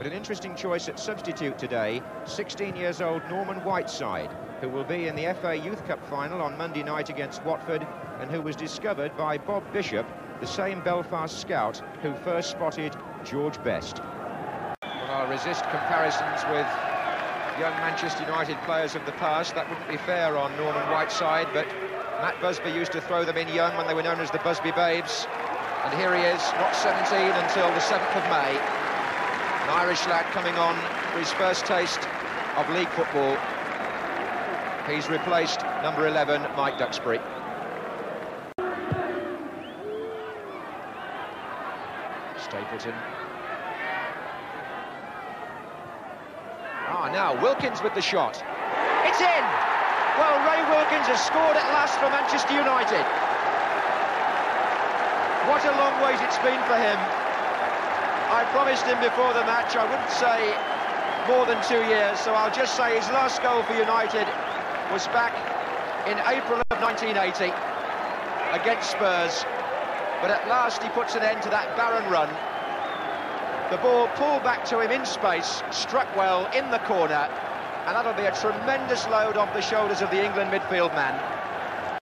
But an interesting choice at substitute today, 16 years old Norman Whiteside, who will be in the FA Youth Cup final on Monday night against Watford and who was discovered by Bob Bishop, the same Belfast scout who first spotted George Best. Well, I'll resist comparisons with young Manchester United players of the past. That wouldn't be fair on Norman Whiteside, but Matt Busby used to throw them in young when they were known as the Busby Babes. And here he is, not 17 until the 7th of May. Irish lad coming on for his first taste of league football. He's replaced number 11, Mike Duxbury. Stapleton Ah, now Wilkins with the shot. It's in! Well, Ray Wilkins has scored at last for Manchester United. What a long wait it's been for him. I promised him before the match I wouldn't say more than two years, so I'll just say his last goal for United was back in April of 1980 against Spurs. But at last he puts an end to that barren run the ball pulled back to him in space, struck well in the corner, and that'll be a tremendous load off the shoulders of the England midfield man.